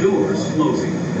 Doors closing.